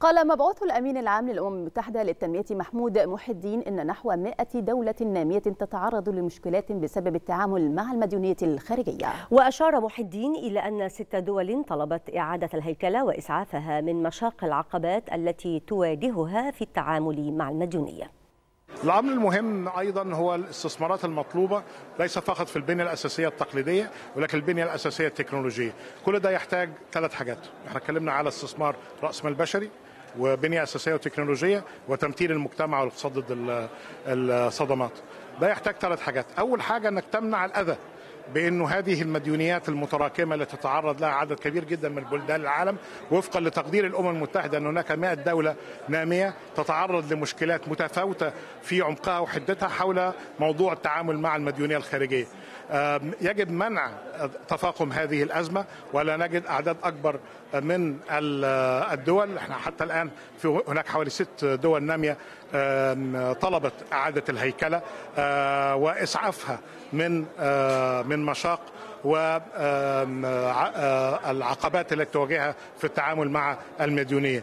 قال مبعوث الأمين العام للأمم المتحدة للتنمية محمود محي الدين إن نحو 100 دولة نامية تتعرض لمشكلات بسبب التعامل مع المديونية الخارجية. وأشار محي الدين إلى أن ست دول طلبت إعادة الهيكلة وإسعافها من مشاق العقبات التي تواجهها في التعامل مع المديونية. الامر المهم أيضا هو الاستثمارات المطلوبة ليس فقط في البنية الأساسية التقليدية ولكن البنية الأساسية التكنولوجية. كل ده يحتاج ثلاث حاجات. إحنا اتكلمنا على استثمار رأس مال بشري وبنية أساسية وتكنولوجية وتمثيل المجتمع والاقتصاد ضد الصدمات. ده يحتاج ثلاث حاجات. أول حاجة إنك تمنع الأذى. بأنه هذه المديونيات المتراكمة التي تتعرض لها عدد كبير جدا من بلدان العالم وفقا لتقدير الأمم المتحدة أن هناك 100 دولة نامية تتعرض لمشكلات متفاوتة في عمقها وحدتها حول موضوع التعامل مع المديونية الخارجية. يجب منع تفاقم هذه الأزمة ولا نجد أعداد أكبر من الدول إحنا حتى الآن في هناك حوالي ست دول نامية طلبت إعادة الهيكلة وإسعافها من من مشاق والعقبات التي تواجهها في التعامل مع المديونية.